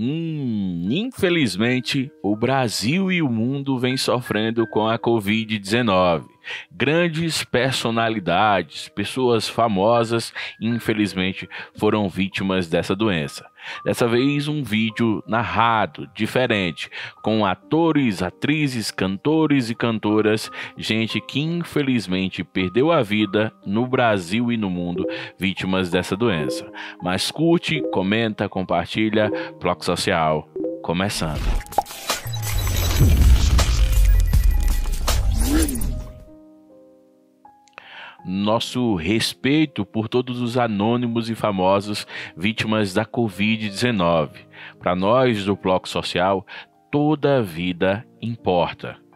Hum, infelizmente, o Brasil e o mundo vêm sofrendo com a Covid-19. Grandes personalidades, pessoas famosas, infelizmente, foram vítimas dessa doença. Dessa vez, um vídeo narrado, diferente, com atores, atrizes, cantores e cantoras, gente que infelizmente perdeu a vida no Brasil e no mundo, vítimas dessa doença. Mas curte, comenta, compartilha, Bloco Social, começando. Nosso respeito por todos os anônimos e famosos vítimas da Covid-19. Para nós do Bloco Social, toda vida importa.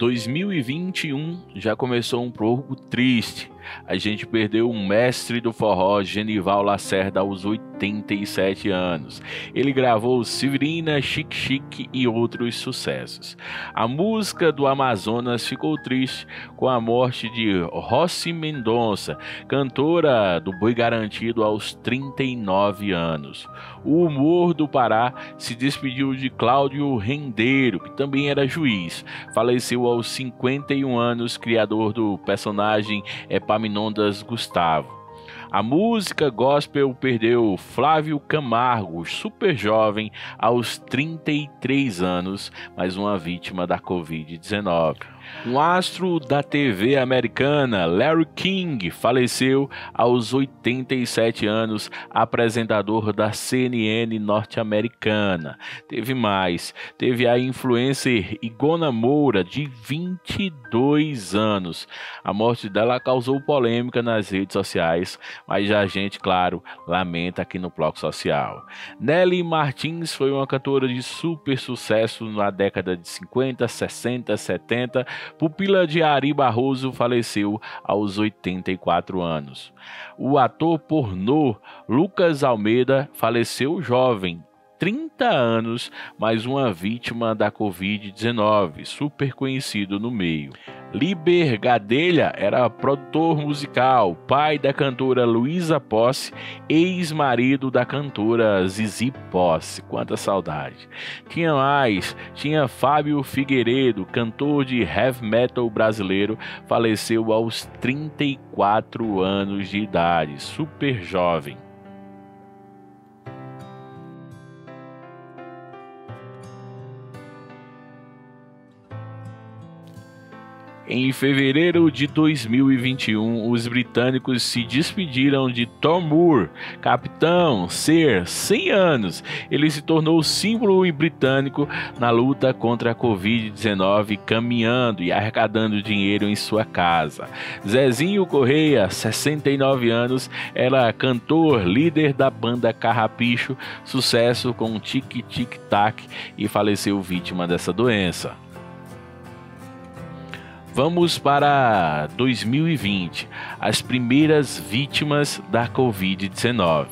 2021 já começou um pouco triste. A gente perdeu um mestre do forró, Genival Lacerda, aos 87 anos. Ele gravou Severina, Chic Chic e outros sucessos. A música do Amazonas ficou triste com a morte de Rossi Mendonça, cantora do Boi Garantido aos 39 anos. O humor do Pará se despediu de Cláudio Rendeiro, que também era juiz. Faleceu aos 51 anos, criador do personagem Epaminondas Gustavo. A música gospel perdeu Flávio Camargo, super jovem, aos 33 anos, mais uma vítima da Covid-19. Um astro da TV americana, Larry King, faleceu aos 87 anos, apresentador da CNN norte-americana. Teve mais, teve a influencer Igona Moura, de 22 anos. A morte dela causou polêmica nas redes sociais, mas a gente, claro, lamenta aqui no bloco social. Nelly Martins foi uma cantora de super sucesso na década de 50, 60, 70 Pupila de Ari Barroso faleceu aos 84 anos. O ator pornô Lucas Almeida faleceu jovem, 30 anos, mais uma vítima da Covid-19, super conhecido no meio. Liber Gadelha era produtor musical, pai da cantora Luísa Posse, ex-marido da cantora Zizi Posse. Quanta saudade. Tinha mais, tinha Fábio Figueiredo, cantor de heavy metal brasileiro, faleceu aos 34 anos de idade, super jovem. Em fevereiro de 2021, os britânicos se despediram de Tom Moore, capitão, ser 100 anos. Ele se tornou símbolo britânico na luta contra a Covid-19, caminhando e arrecadando dinheiro em sua casa. Zezinho Correia, 69 anos, era cantor, líder da banda Carrapicho, sucesso com Tic Tic Tac e faleceu vítima dessa doença. Vamos para 2020, as primeiras vítimas da Covid-19.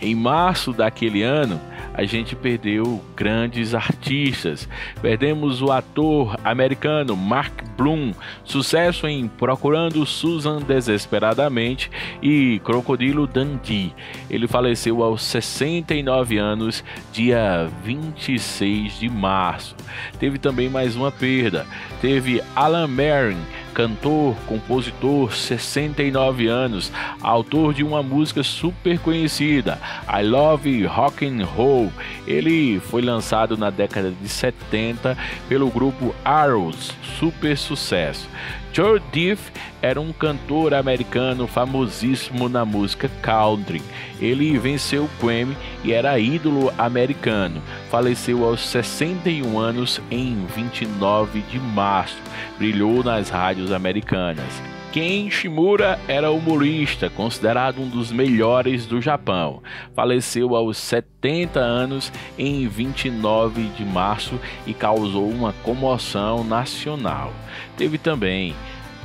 Em março daquele ano, a gente perdeu grandes artistas. Perdemos o ator americano Mark Bloom, sucesso em Procurando Susan Desesperadamente e Crocodilo Dundee. Ele faleceu aos 69 anos, dia 26 de março. Teve também mais uma perda. Teve Alan Merrin, cantor, compositor, 69 anos, autor de uma música super conhecida, I Love Rock and Roll. Ele foi lançado na década de 70 pelo grupo Arrows, super sucesso. Joe Diff era um cantor americano famosíssimo na música country. Ele venceu o Grammy e era ídolo americano. Faleceu aos 61 anos em 29 de março. Brilhou nas rádios americanas. Ken Shimura era humorista, considerado um dos melhores do Japão. Faleceu aos 70 anos em 29 de março e causou uma comoção nacional. Teve também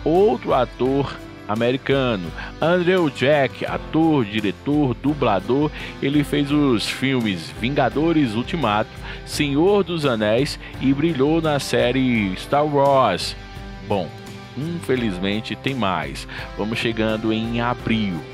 outro ator americano. Andrew Jack, ator, diretor, dublador, ele fez os filmes Vingadores Ultimato, Senhor dos Anéis e brilhou na série Star Wars. Bom, infelizmente tem mais. Vamos chegando em abril.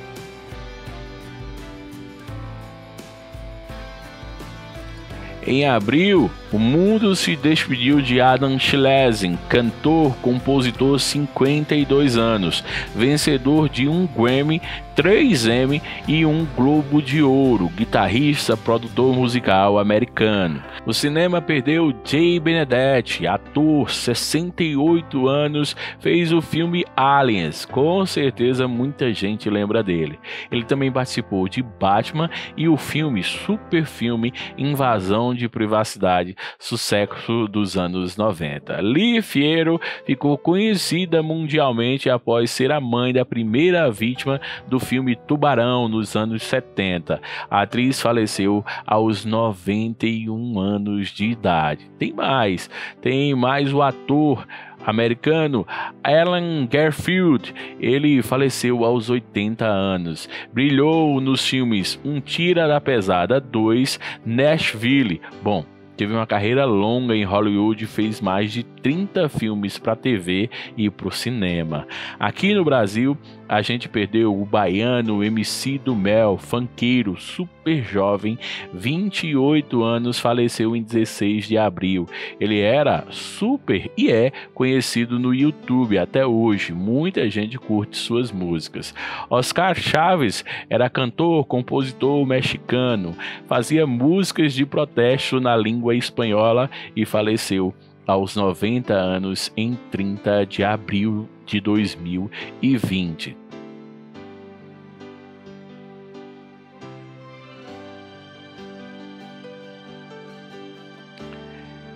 Em abril, o mundo se despediu de Adam Schlesinger, cantor, compositor 52 anos, vencedor de um Grammy, 3 Emmy e um Globo de Ouro, guitarrista, produtor musical americano. O cinema perdeu Jay Benedetti, ator, 68 anos, fez o filme Aliens, com certeza muita gente lembra dele. Ele também participou de Batman e o filme super filme Invasão de Privacidade, sucesso dos anos 90. Lee Fiero ficou conhecida mundialmente após ser a mãe da primeira vítima do filme Tubarão nos anos 70. A atriz faleceu aos 91 anos de idade. Tem mais, tem mais o ator americano Alan Garfield. Ele faleceu aos 80 anos. Brilhou nos filmes Um Tira da Pesada 2, Nashville. Bom, teve uma carreira longa em Hollywood, fez mais de 30 filmes para TV e para o cinema. Aqui no Brasil, a gente perdeu o baiano MC do Mel, fanqueiro, super jovem, 28 anos, faleceu em 16 de abril. Ele era super e é conhecido no YouTube até hoje. Muita gente curte suas músicas. Oscar Chaves era cantor, compositor mexicano, fazia músicas de protesto na língua espanhola e faleceu aos 90 anos em 30 de abril de 2020.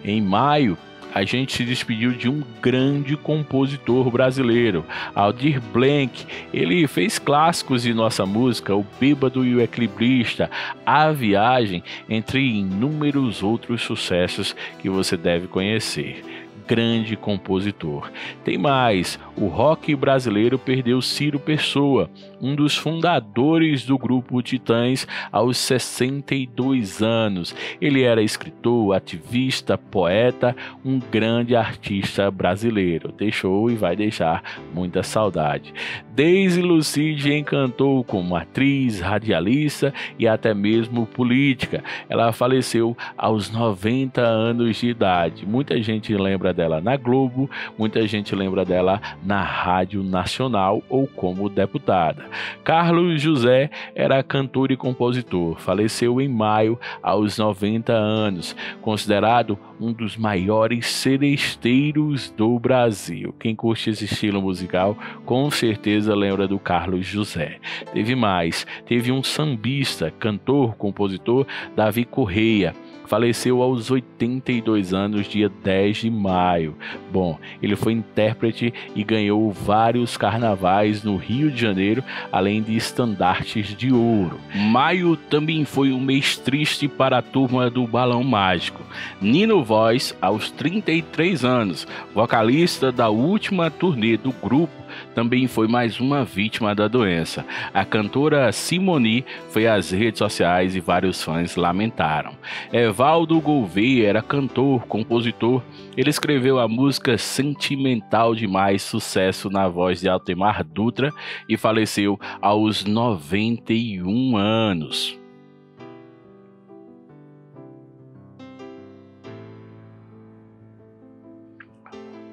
Em maio, a gente se despediu de um grande compositor brasileiro, Aldir Blanc. Ele fez clássicos de nossa música, O Bêbado e o Equilibrista, A Viagem, entre inúmeros outros sucessos que você deve conhecer grande compositor. Tem mais, o rock brasileiro perdeu Ciro Pessoa, um dos fundadores do grupo Titãs, aos 62 anos. Ele era escritor, ativista, poeta, um grande artista brasileiro. Deixou e vai deixar muita saudade. Daisy Lucide encantou como atriz, radialista e até mesmo política. Ela faleceu aos 90 anos de idade. Muita gente lembra dela na Globo, muita gente lembra dela na Rádio Nacional ou como deputada. Carlos José era cantor e compositor, faleceu em maio aos 90 anos, considerado um dos maiores seresteiros do Brasil. Quem curte esse estilo musical com certeza lembra do Carlos José. Teve mais, teve um sambista, cantor, compositor, Davi Correia faleceu aos 82 anos, dia 10 de maio. Bom, ele foi intérprete e ganhou vários carnavais no Rio de Janeiro, além de estandartes de ouro. Maio também foi um mês triste para a turma do Balão Mágico. Nino Voz, aos 33 anos, vocalista da última turnê do grupo, também foi mais uma vítima da doença. A cantora Simoni foi às redes sociais e vários fãs lamentaram. Evaldo Gouveia era cantor, compositor. Ele escreveu a música Sentimental Demais, sucesso na voz de Altemar Dutra e faleceu aos 91 anos.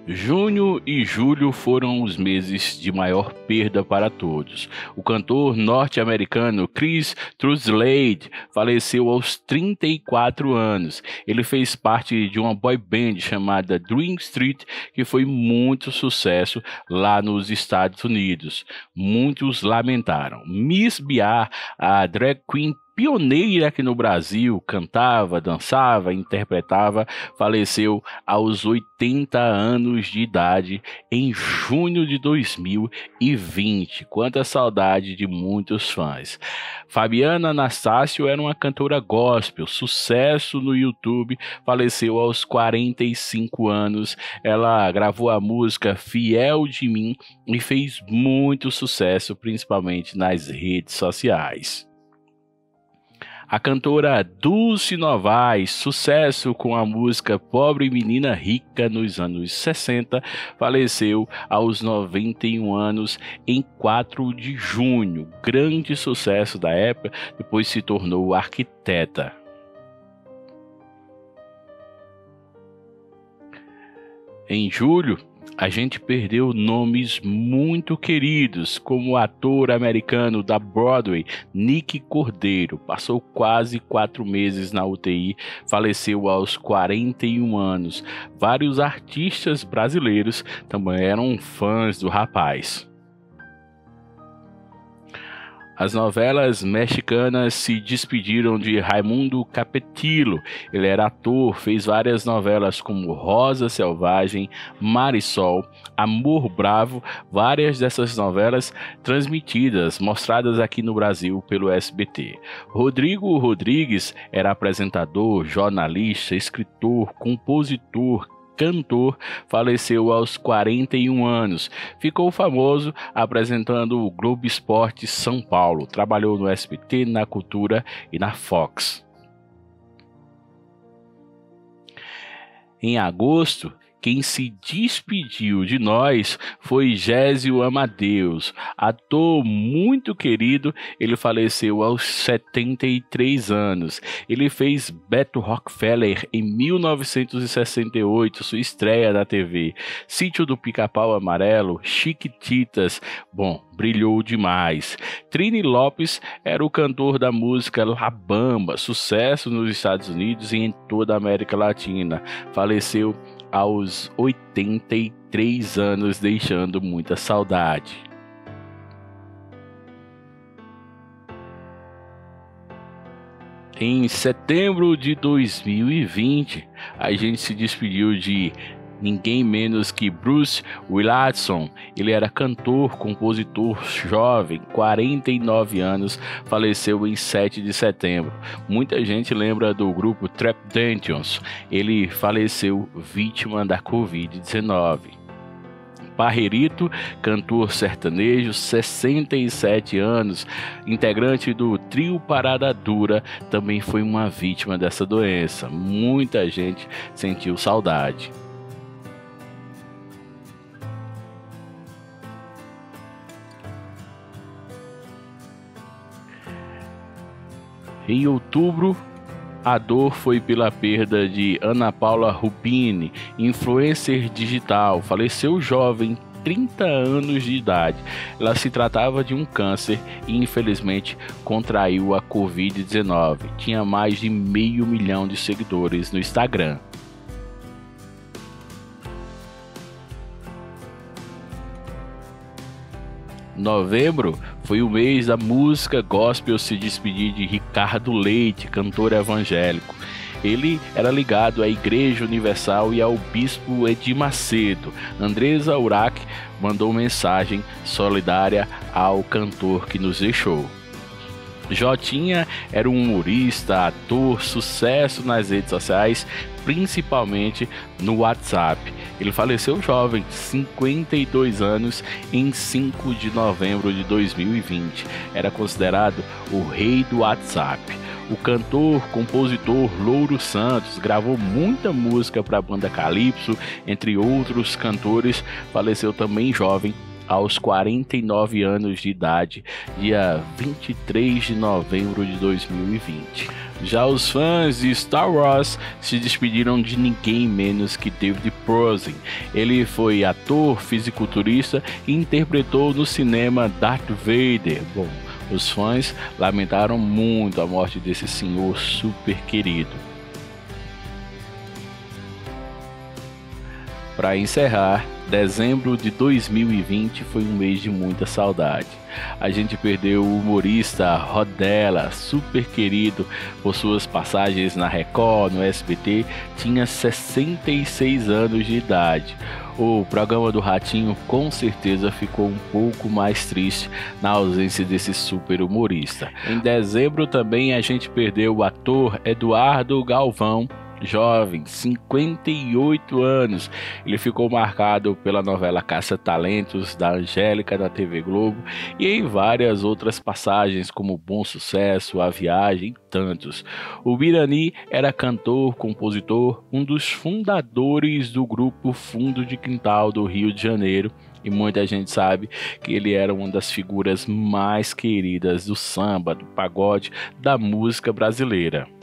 Junho e julho foram os meses de maior perda para todos. O cantor norte-americano Chris Truslade faleceu aos 34 anos. Ele fez parte de uma boy band chamada Dream Street, que foi muito sucesso lá nos Estados Unidos. Muitos lamentaram. Miss Biar, a drag queen pioneira aqui no Brasil, cantava, dançava, interpretava, faleceu aos 80 anos de idade em junho de 2020. Quanta saudade de muitos fãs. Fabiana Anastácio era uma cantora gospel, sucesso no YouTube, faleceu aos 45 anos. Ela gravou a música Fiel de Mim e fez muito sucesso, principalmente nas redes sociais. A cantora Dulce Novaes, sucesso com a música Pobre Menina Rica nos anos 60, faleceu aos 91 anos em 4 de junho. Grande sucesso da época, depois se tornou arquiteta. Em julho, a gente perdeu nomes muito queridos, como o ator americano da Broadway, Nick Cordeiro. Passou quase quatro meses na UTI, faleceu aos 41 anos. Vários artistas brasileiros também eram fãs do rapaz. As novelas mexicanas se despediram de Raimundo Capetilo. Ele era ator, fez várias novelas como Rosa Selvagem, Marisol, Amor Bravo, várias dessas novelas transmitidas, mostradas aqui no Brasil pelo SBT. Rodrigo Rodrigues era apresentador, jornalista, escritor, compositor, cantor, faleceu aos 41 anos. Ficou famoso apresentando o Globo Esporte São Paulo. Trabalhou no SBT, na Cultura e na Fox. Em agosto, quem se despediu de nós foi Gésio Amadeus, ator muito querido. Ele faleceu aos 73 anos. Ele fez Beto Rockefeller em 1968, sua estreia na TV. Sítio do Pica-Pau Amarelo, Chiquititas. Bom, brilhou demais. Trini Lopes era o cantor da música La Bamba, sucesso nos Estados Unidos e em toda a América Latina. Faleceu aos 83 anos, deixando muita saudade. Em setembro de 2020, a gente se despediu de ninguém menos que Bruce Willardson. Ele era cantor, compositor jovem, 49 anos, faleceu em 7 de setembro. Muita gente lembra do grupo Trap Dantions. Ele faleceu vítima da Covid-19. Parrerito, cantor sertanejo, 67 anos, integrante do trio Parada Dura, também foi uma vítima dessa doença. Muita gente sentiu saudade. Em outubro, a dor foi pela perda de Ana Paula Rubini, influencer digital, faleceu jovem, 30 anos de idade. Ela se tratava de um câncer e infelizmente contraiu a Covid-19. Tinha mais de meio milhão de seguidores no Instagram. Novembro foi o mês da música gospel se despedir de Ricardo Leite, cantor evangélico. Ele era ligado à Igreja Universal e ao bispo Edir Macedo. Andresa Urac mandou mensagem solidária ao cantor que nos deixou. Jotinha era um humorista, ator, sucesso nas redes sociais, principalmente no WhatsApp. Ele faleceu jovem, 52 anos, em 5 de novembro de 2020. Era considerado o rei do WhatsApp. O cantor, compositor Louro Santos gravou muita música para a banda Calypso, entre outros cantores. Faleceu também jovem, aos 49 anos de idade, dia 23 de novembro de 2020. Já os fãs de Star Wars se despediram de ninguém menos que David Prozin. Ele foi ator, fisiculturista e interpretou no cinema Darth Vader. Bom, os fãs lamentaram muito a morte desse senhor super querido. Para encerrar, Dezembro de 2020 foi um mês de muita saudade. A gente perdeu o humorista Rodela, super querido por suas passagens na Record, no SBT, tinha 66 anos de idade. O programa do Ratinho com certeza ficou um pouco mais triste na ausência desse super humorista. Em dezembro também a gente perdeu o ator Eduardo Galvão, jovem, 58 anos. Ele ficou marcado pela novela Caça Talentos da Angélica da TV Globo e em várias outras passagens como Bom Sucesso, A Viagem tantos. O Birani era cantor, compositor, um dos fundadores do grupo Fundo de Quintal do Rio de Janeiro e muita gente sabe que ele era uma das figuras mais queridas do samba, do pagode, da música brasileira.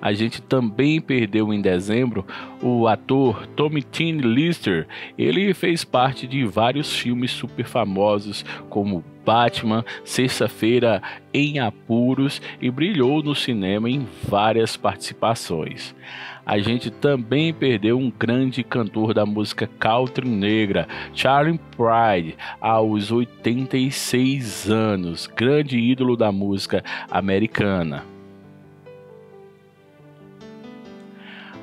A gente também perdeu em dezembro o ator Tommy Teen Lister. Ele fez parte de vários filmes super famosos como Batman, Sexta-feira em Apuros e brilhou no cinema em várias participações. A gente também perdeu um grande cantor da música country negra, Charlie Pride, aos 86 anos, grande ídolo da música americana.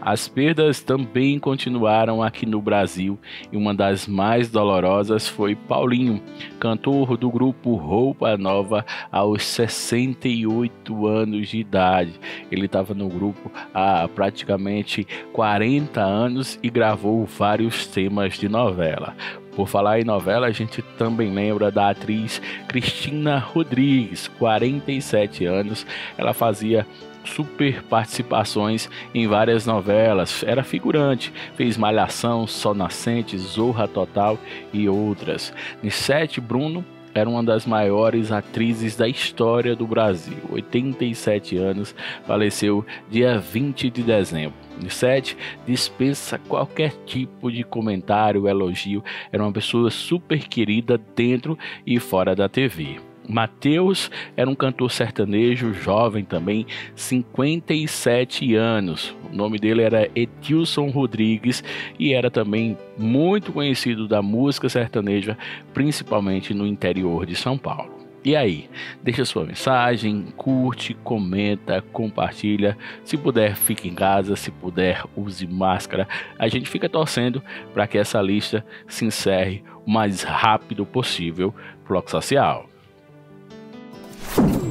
As perdas também continuaram aqui no Brasil e uma das mais dolorosas foi Paulinho, cantor do grupo Roupa Nova aos 68 anos de idade. Ele estava no grupo há praticamente 40 anos e gravou vários temas de novela. Por falar em novela, a gente também lembra da atriz Cristina Rodrigues, 47 anos. Ela fazia super participações em várias novelas, era figurante, fez Malhação, Sol Nascente, Zorra Total e outras. Nissete Bruno era uma das maiores atrizes da história do Brasil. 87 anos, faleceu dia 20 de dezembro. Nissete dispensa qualquer tipo de comentário, elogio. Era uma pessoa super querida dentro e fora da TV. Mateus era um cantor sertanejo, jovem também, 57 anos. O nome dele era Edilson Rodrigues e era também muito conhecido da música sertaneja, principalmente no interior de São Paulo. E aí, deixa sua mensagem, curte, comenta, compartilha. Se puder, fique em casa. Se puder, use máscara. A gente fica torcendo para que essa lista se encerre o mais rápido possível. Bloco Social. you.